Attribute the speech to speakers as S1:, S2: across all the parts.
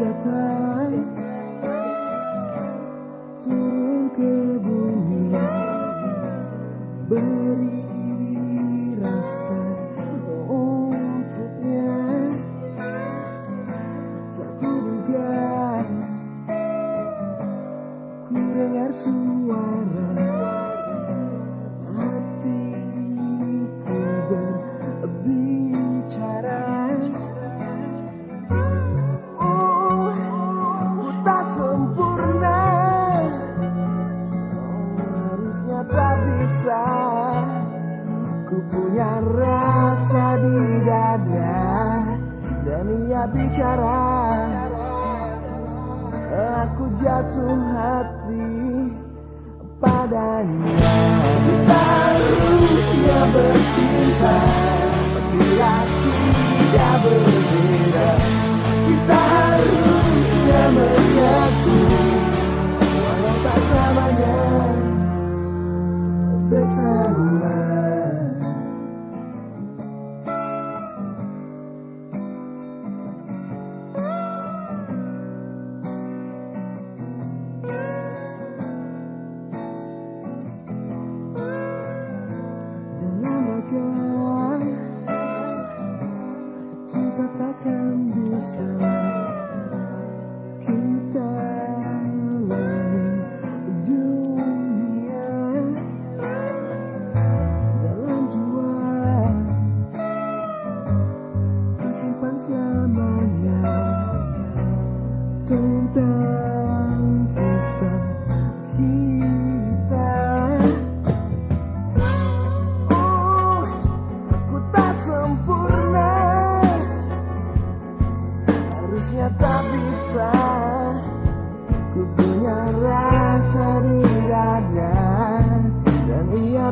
S1: together. Dada Dan ia bicara. Aku jatuh hati padanya. Kita harusnya bercinta. Bila tidak berbeda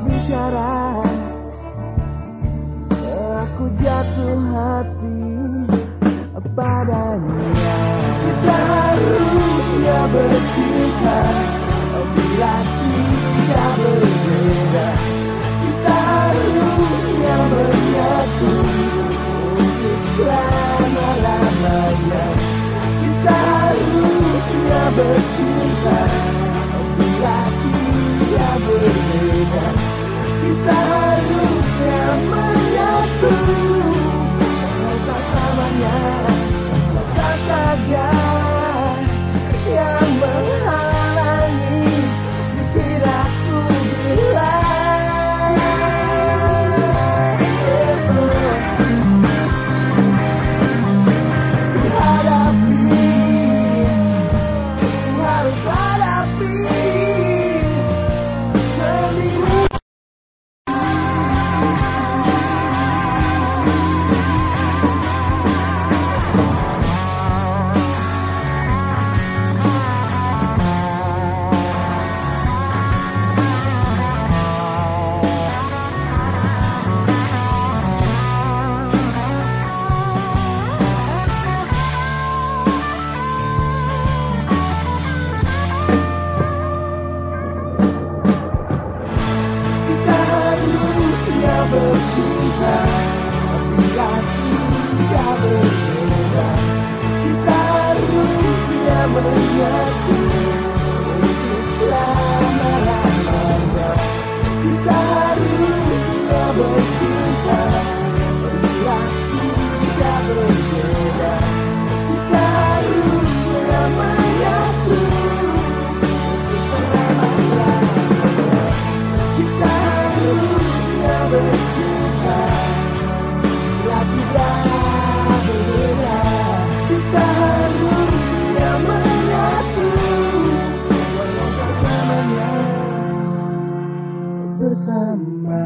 S1: bicara. Aku jatuh hati padanya. Kita harusnya bercinta. Bila tidak berbeda Kita harusnya menyatu. Untuk selama-lamanya Kita harusnya bercinta. Bila love. sama